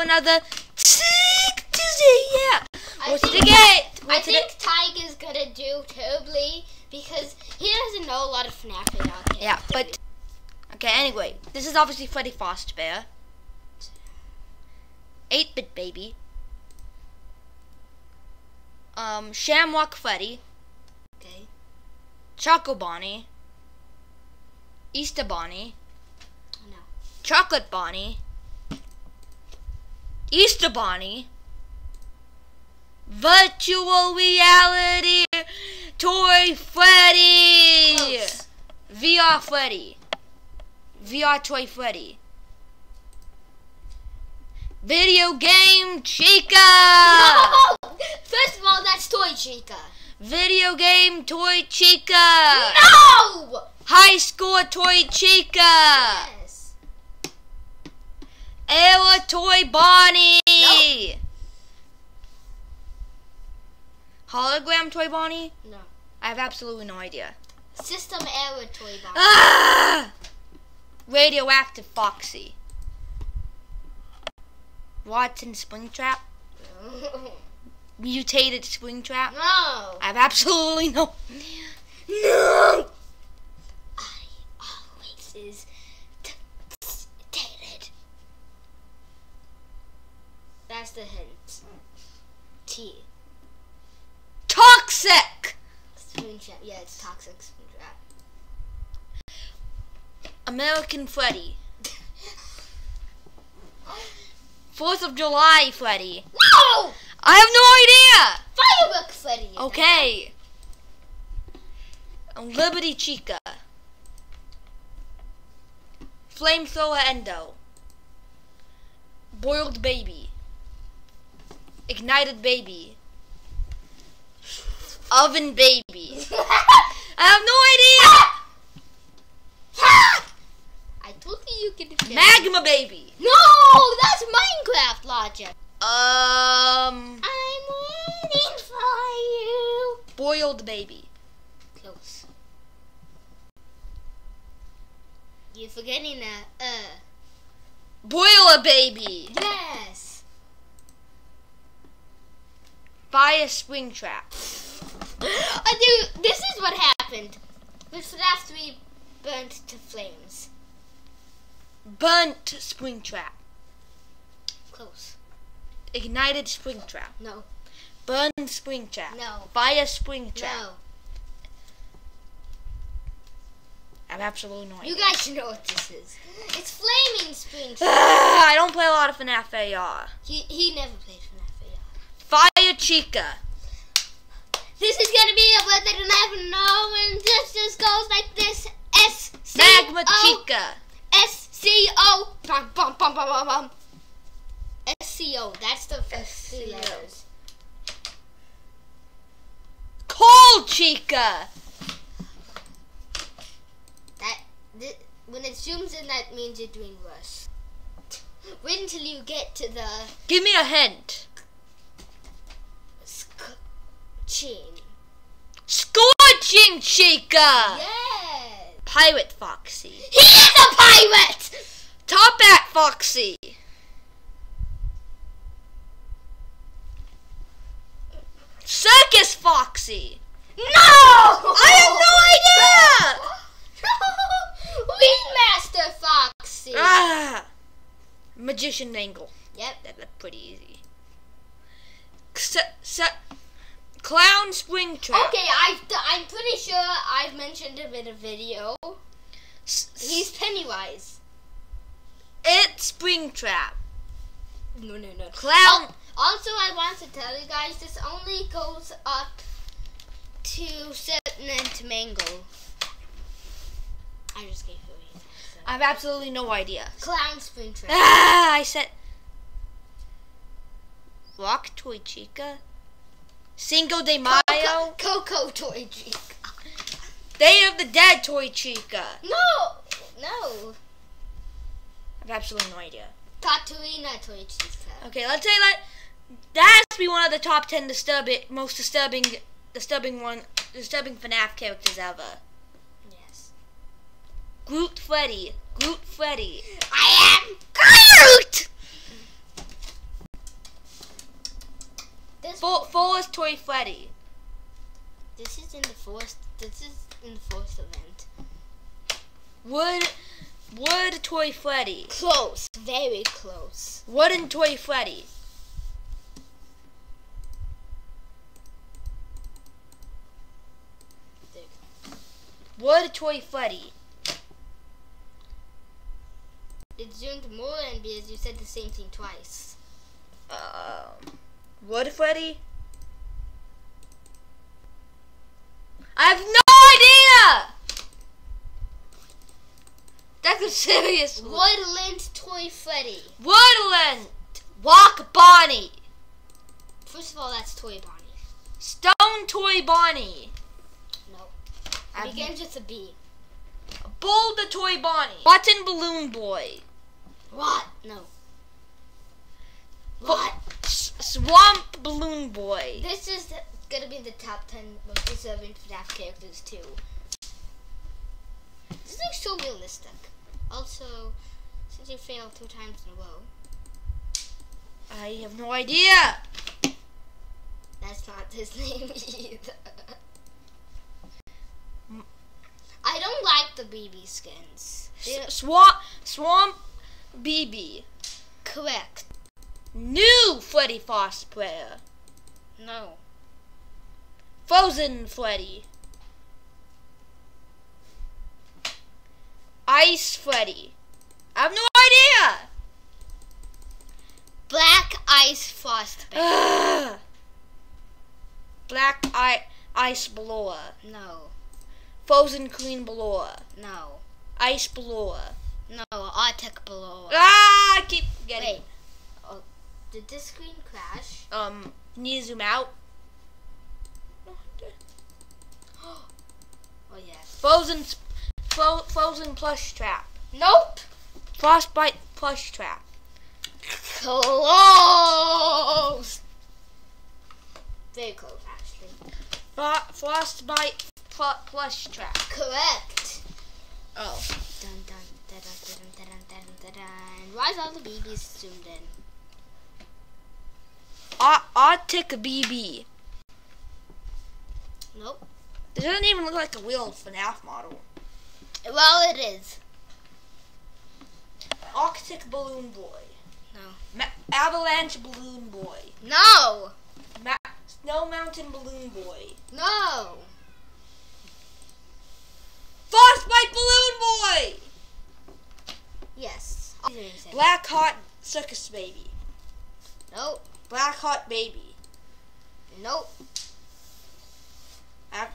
another Tuesday. Yeah. I What's think, the get? I What's the think Tadhg's gonna do terribly because he doesn't know a lot of FNAF AR Yeah, but okay. Anyway, this is obviously Freddy Fazbear, eight bit baby, um, Shamrock Freddy, Okay. Choco Bonnie, Easter Bonnie, No. Chocolate Bonnie, Easter Bonnie, Virtual Reality Toy Freddy, Close. VR Freddy, VR Toy Freddy, Video Game Chica, No! First of all, that's Toy Chica. Video Game Toy Chica, No! High Score Toy Chica. Ella Toy Bonnie. No. Hologram Toy Bonnie? No. I have absolutely no idea. System error Toy Box. Ah! Radioactive Foxy. Watson Springtrap? No. Mutated Springtrap? no. I have absolutely no. No! I always is t- t- dated. That's the hint. T. Toxic! Springtrap. Yeah, it's toxic Springtrap. American Freddy. Fourth of July Freddy. No! I have no idea! Firework Freddy. Okay. Liberty Chica. Flamethrower Endo. Boiled Baby. Ignited Baby. Oven Baby. I have no idea. I told you you could! Magma Baby. No, that's Minecraft logic. Um. I'm waiting for you. Boiled Baby. Close. You're forgetting a uh. Boiler Baby. Yes. Fire Springtrap. I do. This is what happened. This would have to be burnt to flames. Burnt spring trap. Close. Ignited spring trap. No. Burned spring trap. No. By a spring trap. No. I'm absolutely no idea. You guys should know what this is. It's flaming spring. trap. I don't play a lot of FNAF AR. he he never played FNAF. Fire Chica. This is gonna be a word that you never know, and this just goes like this: S C Magma Chica. S C O bum bum bum bum bum bum. S C O. That's the first three letters. Cold Chica. That th- when it zooms in, that means you're doing worse. Wait until you get to the Give me a hint. Chin. Scorching Chica. Yes. Pirate Foxy. He is a pirate. Top Hat Foxy. Circus Foxy. No. I have no idea. Ringmaster Foxy. Ah. Magician Angle. Yep. That looked pretty easy. S- s- Clown Springtrap. Okay, I've d- I'm pretty sure I've mentioned him in a video. S- He's Pennywise. it's Springtrap. No, no, no. Clown. Al- Also, I want to tell you guys this only goes up to certain and to mango. I just gave you a hint. so. I have absolutely no idea. Clown Springtrap. Ah, I said. Rock Toy Chica. Cinco de Mayo. Coco, Coco Toy Chica. Day of the Dead Toy Chica. No, no. I have absolutely no idea. Tatooine Toy Chica. Okay, let's say that that has to be one of the top ten disturbing, most disturbing, disturbing one, disturbing FNAF characters ever. Yes. Groot Freddy. Groot Freddy. I am Groot. Toy Freddy? This is in the fourth. This is in the fourth event. Wood, Wood Toy Freddy. Close, very close. Wooden Toy Freddy. Wood Toy Freddy. It zoomed more in because you said the same thing twice. Um, Wood Freddy. I have no idea. That's a serious one. Woodland Toy Freddy. Woodland. Walk Bonnie. First of all, that's Toy Bonnie. Stone Toy Bonnie. No. It begins with a B. Boulder Toy Bonnie. Button Balloon Boy. What? No. What? Swamp Balloon Boy. This is the- gonna be the top 10 most deserving FNAF characters, too. This looks so realistic. Also, since you failed two times in a row, I have no idea. that's not his name either. I don't like the BB skins. S- Swamp Swamp BB. correct. New Freddy player. No. Frozen Freddy. Ice Freddy. I have no idea. Black Ice Frostbite. Black I- Ice Blower. no. Frozen Queen Blower. No. Ice Blower. No. Arctic below. Ah, I keep getting. Wait. Did the screen crash? Um, need to zoom out. oh yes. Frozen, frozen plush trap. Nope. Frostbite plush trap. Close. Very close, actually. Fro frostbite pl plush trap. Correct. Oh. Dun dun dun dun dun dun dun dun. Why is all the babies zoomed in? Arctic BB. Nope. It doesn't even look like a real FNAF model. Well, it is. Arctic Balloon Boy. No. Ma- Avalanche Balloon Boy. No. Ma- Snow Mountain Balloon Boy. No. Frostbite Balloon Boy! Yes. Black Hot Circus Baby. Nope. Black Hot Baby. Nope. Uh,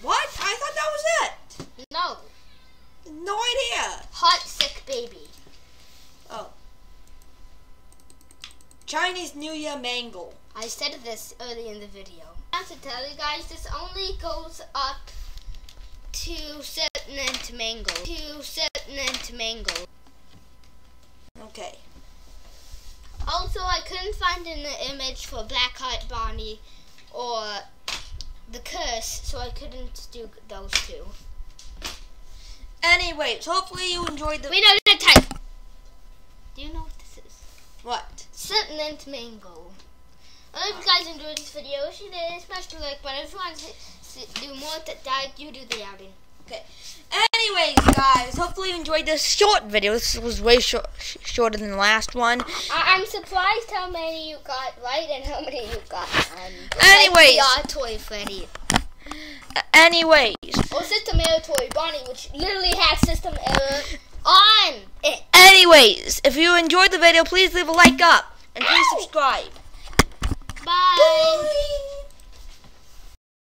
what? I thought that was it. No. No idea. Hot sick baby. Oh. Chinese New Year Mango. I said this early in the video. I have to tell you guys, this only goes up to certain and to mango. To certain and to mango. Okay. Also, I couldn't find an image for Black Heart Bonnie or the curse, so I couldn't do those two. Anyways, hopefully you enjoyed the. We know the type. Do you know what this is? What? Certain and mango. I hope you guys enjoyed this video. If you did, smash the like button. If you want to do more that died, you do the outing. Anyways, guys, hopefully you enjoyed this short video. This was way short, sh- shorter than the last one. I- I'm surprised how many you got right and how many you got wrong. Anyways. like the Toy Freddy. Uh, anyways, Or System Error Toy Bonnie, which literally has System Error on it. anyways, if you enjoyed the video, please leave a like up and please subscribe. Bye.